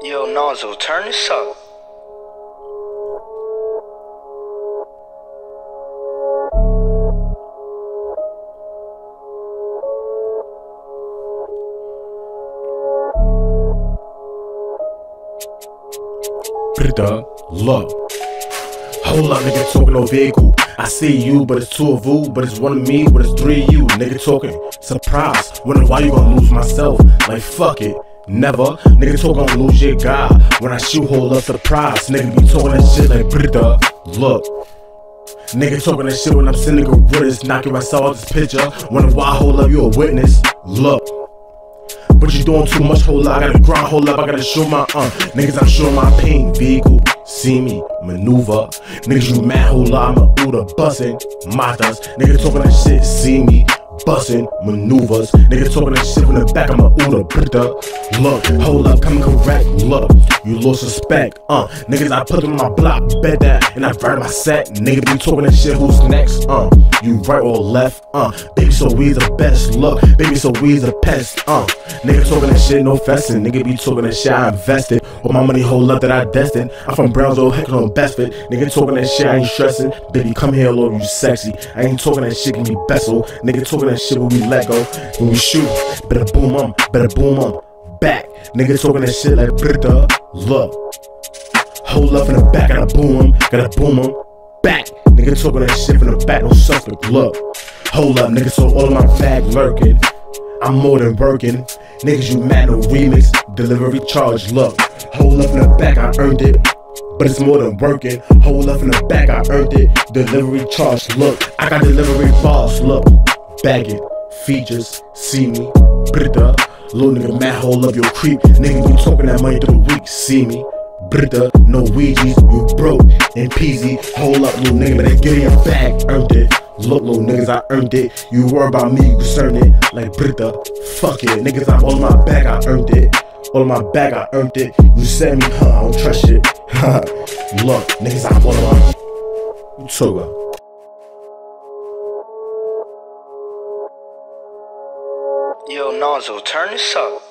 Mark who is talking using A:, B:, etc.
A: Nozzle, turn this up.
B: Brother, look. Hold up, nigga, talking no vehicle. I see you, but it's two of you, but it's one of me, but it's three of you. Nigga talking, surprise. Wonder why you gonna lose myself. Like, fuck it. Never, nigga talk gonna lose your guy. When I shoot, hold up surprise. Nigga be talking that shit like brother. Look, nigga talking that shit when I'm sending gorillas, knocking myself out this picture. Wonder why hold up, you a witness. Look. But you doing too much, hold up. I gotta grind, hold up. I gotta show my uh. Niggas, I'm showing my pain. Vehicle, see me, maneuver. Niggas, you mad, hold up. I'm a Uda bustin', matas. Niggas talking that shit, see me, bustin' maneuvers. Niggas talking that shit from the back, of my Uda. Look, hold up, coming correct. Look, you lost respect. Uh, niggas, I put them on my block, bet that, and I burn my set. Nigga be talking that shit, who's next? Uh, you right or left? Uh, baby, so we the best. Look, baby, so we the pest. Uh, nigga talking that shit, no festin'. Nigga be talking that shit, I invested. All my money, hold up that I destined. I'm from Brownsville, heck on Bestford. Nigga talking that shit, I ain't stressing. Baby, come here, Lord, you sexy. I ain't talking that shit, can be Bessel. Nigga talking that shit when we let go. When we shoot, better boom um, better boom um. Back, nigga talking that shit like brother. Look, hold up in the back, gotta boom 'em, gotta boom 'em. Back, nigga talking that shit from the back, no suspect. Look, hold up, nigga, so all of my bag lurking. I'm more than working. Niggas, you mad, no remix, delivery charge. Look, hold up in the back, I earned it. But it's more than working. Hold up in the back, I earned it. Delivery charge. Look, I got delivery balls. Look, bag it. Features, see me, brother. Little nigga, mad, hold up your creep. Nigga, you talking that money through the week, see me. Brother, no Ouija's, you broke and peasy. Hold up, little nigga, better get in your bag, earned it. Look, little niggas, I earned it. You worry about me, you concern it. Like brother, fuck it. Niggas, I'm all in my bag, I earned it. All in my bag, I earned it. You send me, huh? I don't trust shit. Look, niggas, I'm all in my. You
A: Yo, Nozzle, turn this up.